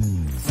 Mm.